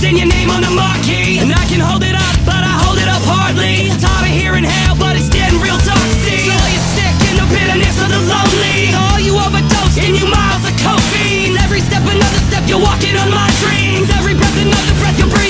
names and your name on the marquee. And I can hold it up, but I hold it up hardly. Tired of hearing hell, but it's getting real dark, see So you sick in the bitterness of the lonely All you overdosed and you miles of cocaine. Every step another step, you're walking on my dreams. Every breath another breath you're breathe